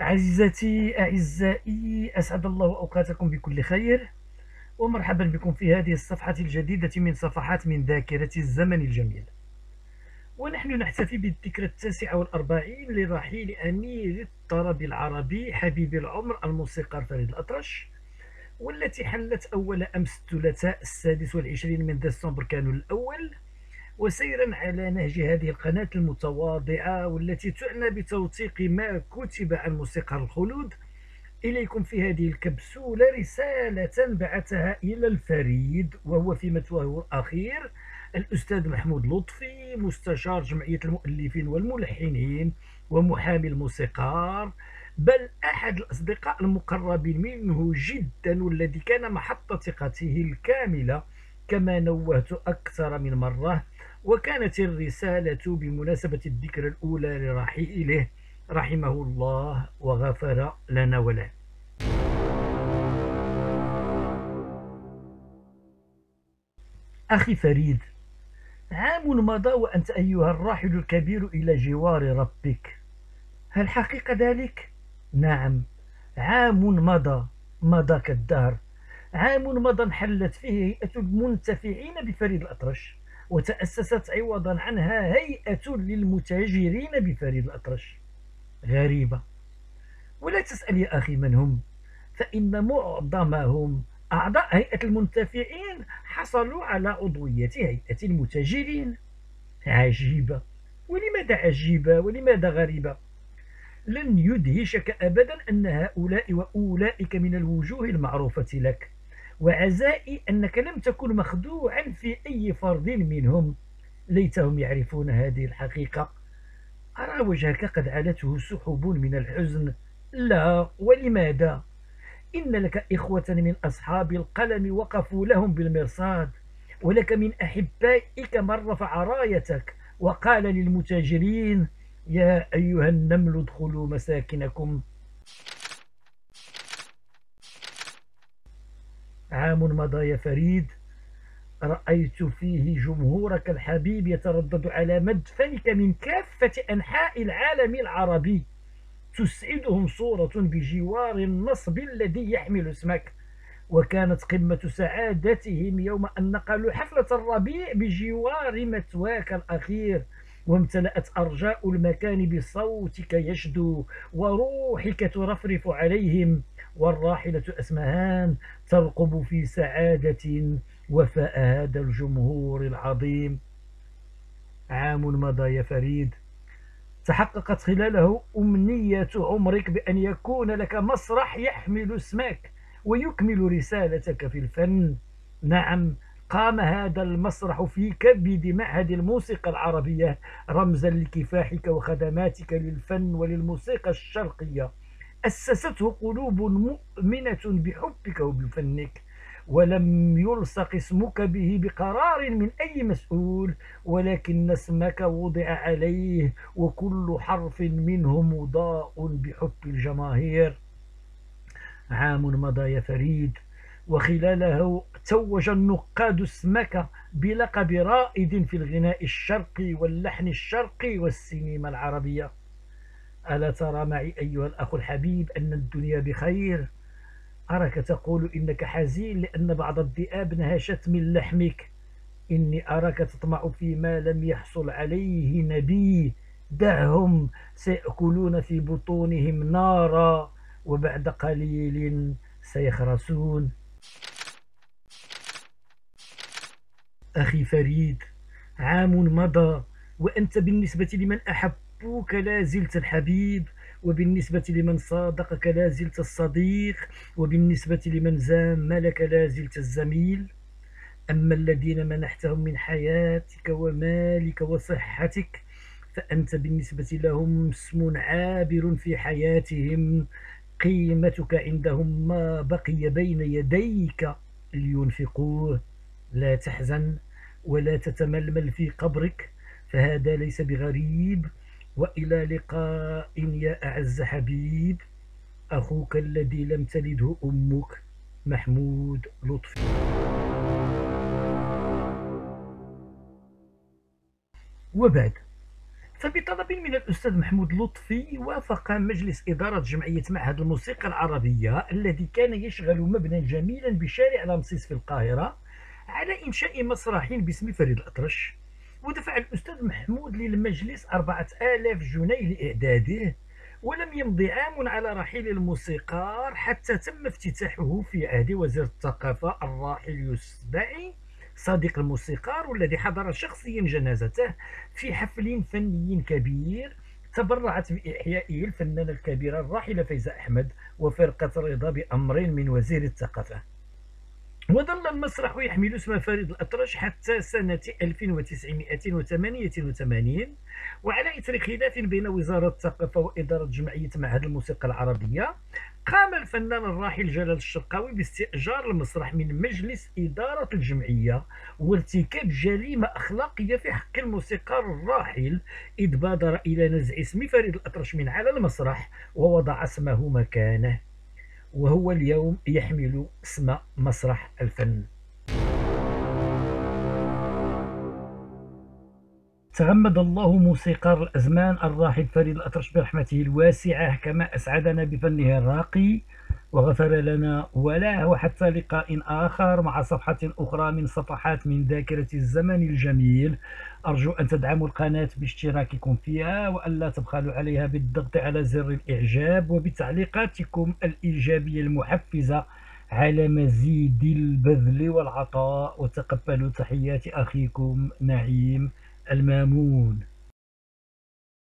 عزيزتي أعزائي أسعد الله أوقاتكم بكل خير ومرحبا بكم في هذه الصفحة الجديدة من صفحات من ذاكرة الزمن الجميل. ونحن نحتفي بالذكرى التاسعة والأربعين لرحيل أمير الطرب العربي حبيب العمر الموسيقار فريد الأطرش والتي حلت أول أمس الثلاثاء السادس والعشرين من ديسمبر كانوا الأول. وسيرا على نهج هذه القناة المتواضعة والتي تعنى بتوثيق ما كتب عن موسيقى الخلود. إليكم في هذه الكبسولة رسالة بعثها إلى الفريد وهو في متواه الأخير الأستاذ محمود لطفي مستشار جمعية المؤلفين والملحنين ومحامي الموسيقار. بل أحد الأصدقاء المقربين منه جدا والذي كان محط ثقته الكاملة كما نوهت أكثر من مرة. وكانت الرسالة بمناسبة الذكرى الأولى لرحيله رحمه الله وغفر لنا وله. أخي فريد عام مضى وأنت أيها الراحل الكبير إلى جوار ربك. هل حقيقة ذلك؟ نعم عام مضى مضى كالدهر عام مضى انحلت فيه هيئة المنتفعين بفريد الأطرش. وتأسست عوضا عنها هيئة للمتاجرين بفريد الأطرش. غريبة. ولا تسأل يا أخي من هم. فإن معظمهم أعضاء هيئة المنتفعين حصلوا على عضوية هيئة المتاجرين. عجيبة. ولماذا عجيبة؟ ولماذا غريبة؟ لن يدهشك أبدا أن هؤلاء وأولئك من الوجوه المعروفة لك. وعزائي أنك لم تكن مخدوعا في أي فرد منهم. ليتهم يعرفون هذه الحقيقة. أرى وجهك قد علته سحب من الحزن. لا ولماذا؟ إن لك إخوة من أصحاب القلم وقفوا لهم بالمرصاد ولك من أحبائك من رفع رايتك وقال للمتاجرين يا أيها النمل ادخلوا مساكنكم. عام مضى يا فريد. رأيت فيه جمهورك الحبيب يتردد على مدفنك من كافة أنحاء العالم العربي. تسعدهم صورة بجوار النصب الذي يحمل اسمك. وكانت قمة سعادتهم يوم أن نقلوا حفلة الربيع بجوار متواك الأخير. وامتلأت أرجاء المكان بصوتك يشدو وروحك ترفرف عليهم. والراحلة أسمهان ترقب في سعادة وفاء هذا الجمهور العظيم. عام مضى يا فريد. تحققت خلاله أمنية عمرك بأن يكون لك مسرح يحمل اسمك ويكمل رسالتك في الفن. نعم قام هذا المسرح في كبد معهد الموسيقى العربية رمزا لكفاحك وخدماتك للفن وللموسيقى الشرقية. أسسته قلوب مؤمنة بحبك وبفنك ولم يلصق اسمك به بقرار من أي مسؤول ولكن اسمك وضع عليه وكل حرف منه مضاء بحب الجماهير. عام مضى يا فريد وخلاله توج النقاد اسمك بلقب رائد في الغناء الشرقي واللحن الشرقي والسينما العربية. ألا ترى معي أيها الأخ الحبيب أن الدنيا بخير؟ أراك تقول إنك حزين لأن بعض الذئاب نهشت من لحمك. إني أراك تطمع فيما لم يحصل عليه نبي. دعهم سيأكلون في بطونهم نارا وبعد قليل سيخرسون. أخي فريد عام مضى وأنت بالنسبة لمن أحبوك لا زلت الحبيب. وبالنسبة لمن صادقك لا زلت الصديق. وبالنسبة لمن زاملك لا زلت الزميل. أما الذين منحتهم من حياتك ومالك وصحتك فأنت بالنسبة لهم اسم عابر في حياتهم. قيمتك عندهم ما بقي بين يديك لينفقوه. لا تحزن ولا تتململ في قبرك فهذا ليس بغريب. وإلى لقاء يا أعز حبيب. أخوك الذي لم تلده أمك محمود لطفي. وبعد فبطلب من الأستاذ محمود لطفي وافق مجلس إدارة جمعية معهد الموسيقى العربية الذي كان يشغل مبنى جميلا بشارع رمسيس في القاهرة على إنشاء مسرح باسم فريد الأطرش. ودفع الأستاذ محمود للمجلس أربعة آلاف جنيه لإعداده ولم يمض عام على رحيل الموسيقار حتى تم افتتاحه في عهد وزير الثقافة الراحل يوسف صديق الموسيقار والذي حضر شخصيا جنازته في حفل فني كبير تبرعت بإحيائه الفنانة الكبيرة الراحلة فايزة أحمد وفرقة رضا بأمر من وزير الثقافة. وظل المسرح يحمل اسم فريد الأطرش حتى سنة 1988 وعلى إثر خلاف بين وزارة الثقافة وإدارة جمعية معهد الموسيقى العربية قام الفنان الراحل جلال الشرقاوي باستئجار المسرح من مجلس إدارة الجمعية وارتكاب جريمة أخلاقية في حق الموسيقار الراحل إذ بادر إلى نزع اسم فريد الأطرش من على المسرح ووضع اسمه مكانه. وهو اليوم يحمل اسم مسرح الفن. تغمد الله موسيقار الأزمان الراحل فريد الأطرش برحمته الواسعة كما أسعدنا بفنه الراقي. وغفر لنا ولا وحتى لقاء آخر مع صفحة أخرى من صفحات من ذاكرة الزمن الجميل. أرجو أن تدعموا القناة باشتراككم فيها وأن لا تبخلوا عليها بالضغط على زر الإعجاب وبتعليقاتكم الإيجابية المحفزة على مزيد البذل والعطاء. وتقبلوا تحيات أخيكم نعيم المامون.